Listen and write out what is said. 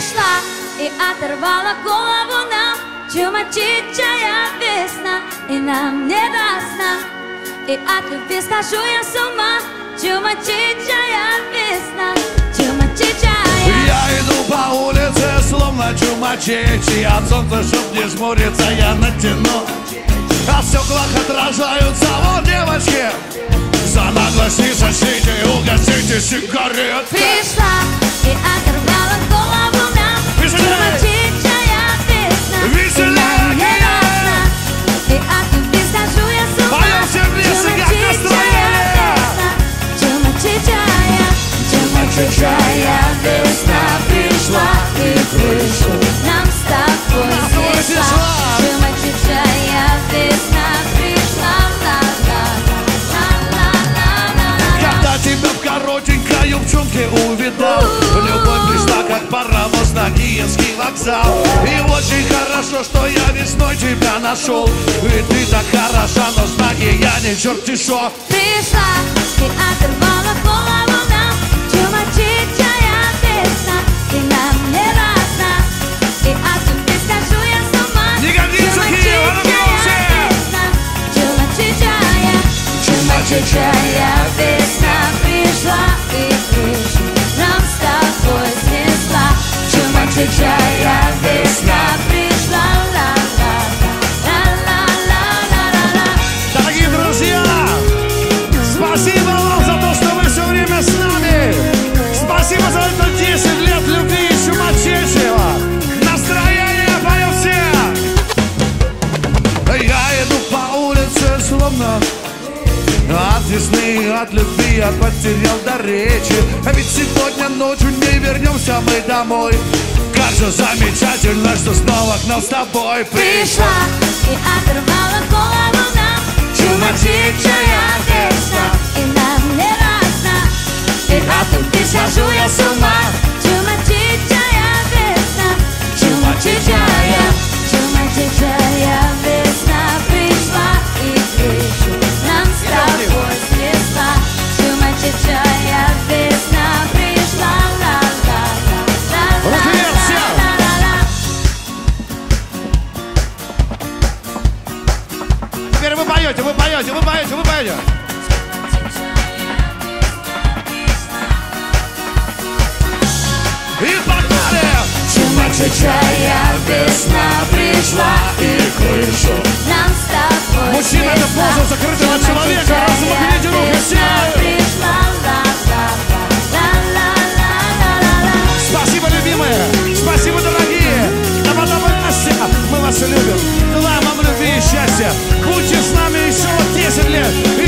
Пришла и оторвала голову нам. Чумачичая весна И нам не до сна. И от любви схожу я с ума. Чумачичая весна Чумачичая Я иду по улице, словно чумачечи От солнца, чтоб не жмуриться, я натяну. А в стеклах отражаются вот девочки. За наглость сошлите и угостите сигарет Пришла чумачичая весна пришла и крышу нам с тобой снесла. Чумачичая весна пришла, ла-ла-ла-ла-ла-ла-ла. Когда тебя в коротенькой юбчонке увидал Любовь пришла, как паровоз на Киевский вокзал. И очень хорошо, что я весной тебя нашел. И ты так хороша, но знаки я не черти шо Пришла и оторвала голову Чумачичая от весны, от любви я потерял до речи. А ведь сегодня ночью не вернемся мы домой. Как же замечательно, что снова к нам с тобой пришла. И оторвала голову нам. Чумачичая поете, вы поете, вы поете, вы поете И погнали! Чумачичая весна пришла и крышу нам с тобой Мужчина, это поза закрытого человека. Размахните руки все. Пришла, ла-ла-ла-ла-ла-ла-ла-ла. Спасибо, любимые! Спасибо, дорогие! Да потом и Настя! Мы вас любим! Желаем вам любви и счастья! Brasília.